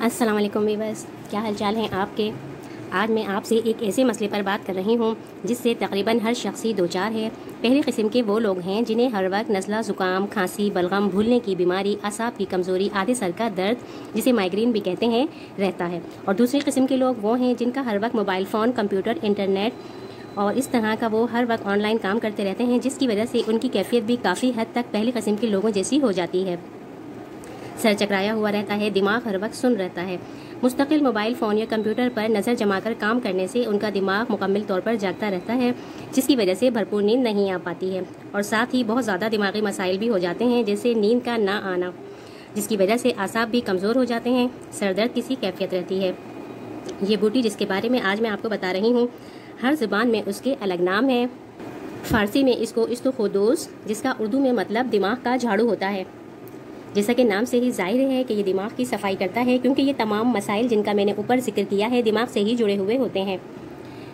अस्सलाम वालेकुम वीवर्स, क्या हालचाल हैं आपके? आज मैं आपसे एक ऐसे मसले पर बात कर रही हूँ, जिससे तकरीबन हर शख्सी दो चार है। पहली किस्म के वो लोग हैं, जिन्हें हर वक्त नज़ला, ज़ुकाम, खांसी, बलगम, भूलने की बीमारी, असाब की कमज़ोरी आधे सर का दर्द, जिसे माइग्रेन भी कहते हैं, रहता है। और दूसरी किस्म के लोग वो हैं, जिनका हर वक्त मोबाइल फ़ोन, कंप्यूटर, इंटरनेट और इस तरह का वो हर वक्त ऑनलाइन काम करते रहते हैं, जिसकी वजह से उनकी कैफियत भी काफ़ी हद तक पहली किस्म के लोगों जैसी हो जाती है। सर चकराया हुआ रहता है, दिमाग हर वक्त सुन रहता है। मुस्तकिल मोबाइल फ़ोन या कंप्यूटर पर नज़र जमाकर काम करने से उनका दिमाग मुकम्मल तौर पर जागता रहता है, जिसकी वजह से भरपूर नींद नहीं आ पाती है। और साथ ही बहुत ज़्यादा दिमागी मसाइल भी हो जाते हैं जैसे नींद का ना आना, जिसकी वजह से आसाब भी कमज़ोर हो जाते हैं सर दर्द किसी कैफियत रहती है। ये बूटी जिसके बारे में आज मैं आपको बता रही हूँ, हर ज़ुबान में उसके अलग नाम हैं। फ़ारसी में इसको इस्तोखोदोस, जिसका उर्दू में मतलब दिमाग का झाड़ू होता है। जैसा कि नाम से ही ज़ाहिर है कि ये दिमाग की सफ़ाई करता है, क्योंकि ये तमाम मसाइल जिनका मैंने ऊपर ज़िक्र किया है, दिमाग से ही जुड़े हुए होते हैं।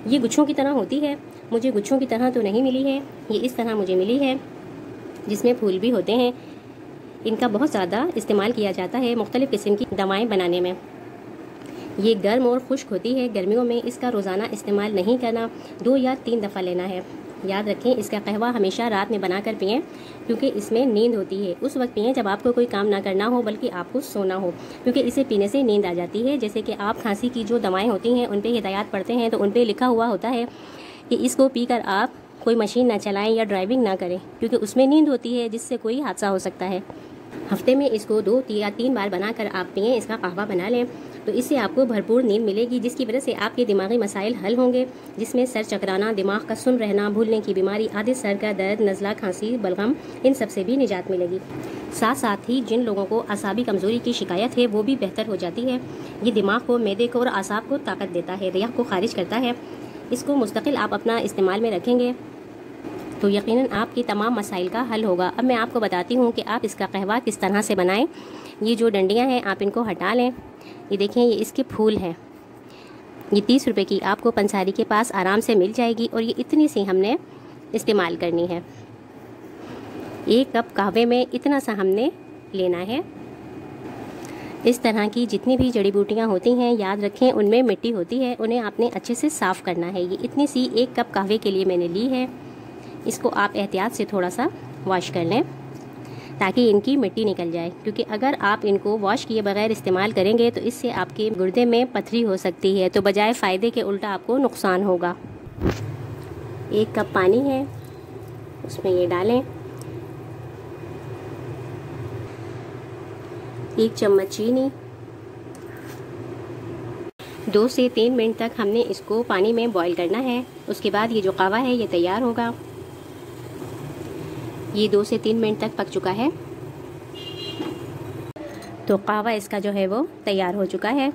ये गुच्छों की तरह होती है। मुझे गुच्छों की तरह तो नहीं मिली है। ये इस तरह मुझे मिली है, जिसमें फूल भी होते हैं। इनका बहुत ज़्यादा इस्तेमाल किया जाता है मुख्तलिफ़ किस्म की दवाएँ बनाने में। ये गर्म और खुश्क होती है। गर्मियों में इसका रोज़ाना इस्तेमाल नहीं करना दो या तीन दफ़ा लेना है। याद रखें, इसका कहवा हमेशा रात में बनाकर पिएँ, क्योंकि इसमें नींद होती है। उस वक्त पिएँ जब आपको कोई काम ना करना हो, बल्कि आपको सोना हो, क्योंकि इसे पीने से नींद आ जाती है। जैसे कि आप खांसी की जो दवाएँ होती हैं, उन पर हिदायत पढ़ते हैं तो उन पर लिखा हुआ होता है कि इसको पीकर आप कोई मशीन ना चलाएँ या ड्राइविंग ना करें, क्योंकि उसमें नींद होती है, जिससे कोई हादसा हो सकता है। हफ़्ते में इसको दो या तीन बार बनाकर आप पिए, इसका कहवा बना लें। तो इससे आपको भरपूर नींद मिलेगी, जिसकी वजह से आपके दिमागी मसाइल हल होंगे, जिसमें सर चकराना, दिमाग का सुन रहना, भूलने की बीमारी आधे सर का दर्द, नज़ला, खांसी, बलगम, इन सबसे भी निजात मिलेगी। साथ साथ ही जिन लोगों को असाबी कमज़ोरी की शिकायत है, वो भी बेहतर हो जाती है। ये दिमाग को, मैदे को और असाब को ताकत देता है रिया को खारिज करता है। इसको मुस्तकिल आप अपना इस्तेमाल में रखेंगे। तो यकीनन आपके तमाम मसाइल का हल होगा। अब मैं आपको बताती हूँ कि आप इसका कहवा किस तरह से बनाएँ। ये जो डंडियाँ हैं, आप इनको हटा लें। ये देखें, ये इसके फूल हैं। ये तीस रुपए की आपको पंसारी के पास आराम से मिल जाएगी और ये इतनी सी हमने इस्तेमाल करनी है। एक कप कहवे में इतना सा हमने लेना है। इस तरह की जितनी भी जड़ी बूटियाँ होती हैं, याद रखें, उनमें मिट्टी होती है, उन्हें आपने अच्छे से साफ़ करना है। ये इतनी सी एक कप कहवे के लिए मैंने ली है। इसको आप एहतियात से थोड़ा सा वॉश कर लें। ताकि इनकी मिट्टी निकल जाए। क्योंकि अगर आप इनको वॉश किए बगैर इस्तेमाल करेंगे तो इससे आपके गुर्दे में पथरी हो सकती है। तो बजाय फ़ायदे के उल्टा आपको नुकसान होगा। एक कप पानी है, उसमें ये डालें। एक चम्मच चीनी। दो से तीन मिनट तक हमने इसको पानी में बॉईल करना है। उसके बाद ये जो कावा है, ये तैयार होगा। ये दो से तीन मिनट तक पक चुका है। तो कावा इसका जो है वो तैयार हो चुका है।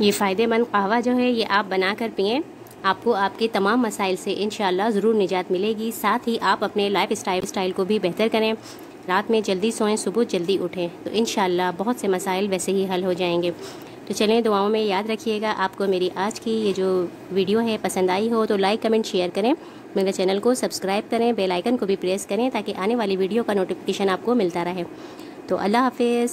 ये फ़ायदेमंद कहवा जो है, ये आप बना कर पिए। आपको आपके तमाम मसाइल से इन ज़रूर निजात मिलेगी। साथ ही आप अपने लाइफ स्टाइल स्टाइल को भी बेहतर करें। रात में जल्दी सोएँ, सुबह जल्दी उठें। तो इन बहुत से मसाइल वैसे ही हल हो जाएँगे। तो चलिए दुआओं में याद रखिएगा आपको मेरी आज की ये जो वीडियो है पसंद आई हो तो लाइक, कमेंट, शेयर करें। मेरे चैनल को सब्सक्राइब करें, बेल आइकन को भी प्रेस करें ताकि आने वाली वीडियो का नोटिफिकेशन आपको मिलता रहे। तो अल्लाह हाफिज़।